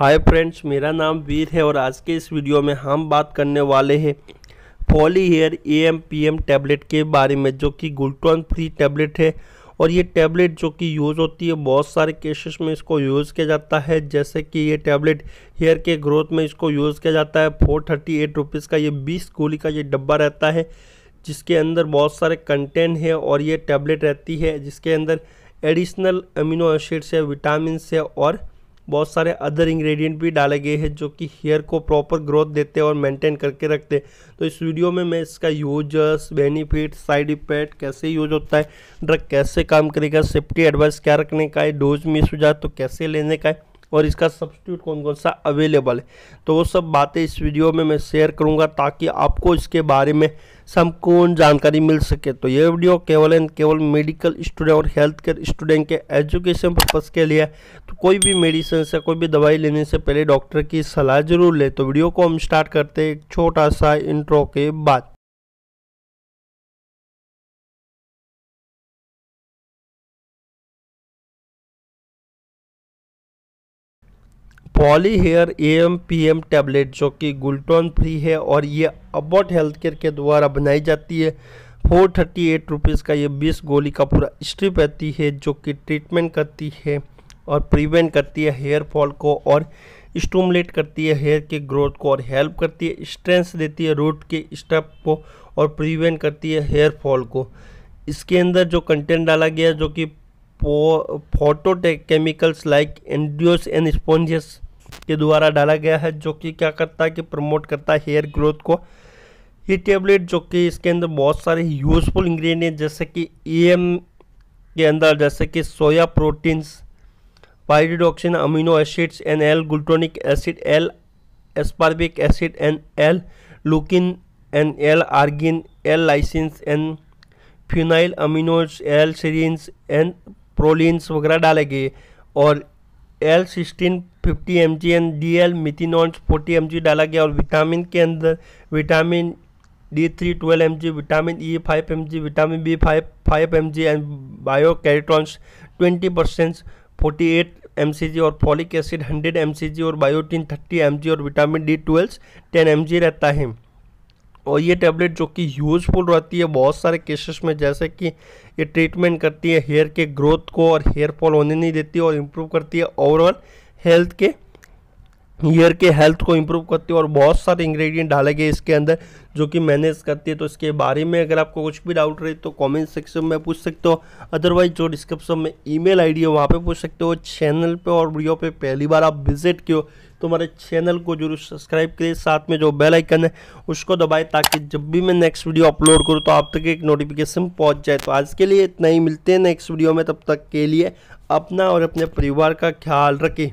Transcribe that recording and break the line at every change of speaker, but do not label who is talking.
Hi friends मेरा नाम वीर है और आज के इस वीडियो में हम बात करने वाले हैं poly hair A M P M tablet के बारे में, जो कि गुल्टॉन फ्री टैबलेट है। और ये टैबलेट जो कि यूज़ होती है, बहुत सारे केसेस में इसको यूज़ किया जाता है। जैसे कि ये टैबलेट हेयर के ग्रोथ में इसको यूज़ किया जाता है। फोर थर्टी एट रुपीज़ का ये बीस गोली का ये डब्बा रहता है, जिसके अंदर बहुत सारे कंटेंट है और ये टैबलेट रहती है, जिसके अंदर एडिशनल अमीनो एसिड्स है विटामिन है और बहुत सारे अदर इंग्रेडिएंट भी डाले गए हैं जो कि हेयर को प्रॉपर ग्रोथ देते हैं और मेंटेन करके रखते हैं। तो इस वीडियो में मैं इसका यूज़र्स बेनिफिट साइड इफ़ेक्ट कैसे यूज़ होता है ड्रग कैसे काम करेगा सेफ्टी एडवाइस क्या रखने का है डोज मिस हो जाए तो कैसे लेने का है और इसका सब्सिट्यूट कौन कौन सा अवेलेबल है। तो वो सब बातें इस वीडियो में मैं शेयर करूँगा ताकि आपको इसके बारे में संपूर्ण जानकारी मिल सके। तो ये वीडियो केवल एंड केवल मेडिकल स्टूडेंट और हेल्थ केयर स्टूडेंट के एजुकेशन पर्पज़ के लिए तो कोई भी मेडिसिन से कोई भी दवाई लेने से पहले डॉक्टर की सलाह ज़रूर ले। तो वीडियो को हम स्टार्ट करते हैं एक छोटा सा इंट्रो के बाद। Poly hair A M P M tablet, जो कि गुलटोन फ्री है और ये अबॉट हेल्थ केयर के द्वारा बनाई जाती है। फोर थर्टी एट रुपीज़ का ये बीस गोली का पूरा स्ट्रिप रहती है, जो कि ट्रीटमेंट करती है और प्रिवेंट करती है हेयर फॉल को और स्टूमुलेट करती है हेयर के ग्रोथ को और हेल्प करती है स्ट्रेंथ देती है रूट के स्टेप को और प्रिवेंट करती है हेयर फॉल को। इसके अंदर जो कंटेंट डाला गया जो कि फोटोटेक केमिकल्स लाइक एंडियोस एंड स्पॉन्जेस के द्वारा डाला गया है, जो कि क्या करता है कि प्रमोट करता है हेयर ग्रोथ को। ये टेबलेट जो कि इसके अंदर बहुत सारे यूजफुल इंग्रेडिएंट जैसे कि एम के अंदर, जैसे कि soya proteins pyridoxine amino acids and L glutamic acid L aspartic acid and L leucine and L arginine L lysines and phenyl aminos L serines and prolines वगैरह डाले गए। और L sixteen fifty M G and D L methionines forty M G डाला गया और vitamin के अंदर vitamin D three twelve M G vitamin E five M G vitamin B five five M G and bio carotenes twenty percent forty eight M C G और folic acid hundred M C G और biotin thirty M G और vitamin D twelve ten M G रहता है। और ये tablet जो कि useful रहती है बहुत सारे केसेस में, जैसे कि ये ट्रीटमेंट करती है हेयर के ग्रोथ को और हेयर फॉल होने नहीं देती और इम्प्रूव करती है ओवरऑल हेल्थ के ईयर के हेल्थ को इम्प्रूव करती है और बहुत सारे इंग्रेडिएंट डाले गए इसके अंदर, जो कि मैनेज करती है। तो इसके बारे में अगर आपको कुछ भी डाउट रहे तो कमेंट सेक्शन में पूछ सकते हो। अदरवाइज़ जो डिस्क्रिप्शन में ईमेल आईडी है, वहाँ पे पूछ सकते हो। चैनल पे और वीडियो पे पहली बार आप विज़िट किए तो हमारे चैनल को ज़रूर सब्सक्राइब करिए। साथ में जो बेल आइकन है, उसको दबाए ताकि जब भी मैं नेक्स्ट वीडियो अपलोड करूँ तो आप तक एक नोटिफिकेशन पहुँच जाए। तो आज के लिए इतना ही, मिलते हैं नेक्स्ट वीडियो में। तब तक के लिए अपना और अपने परिवार का ख्याल रखें।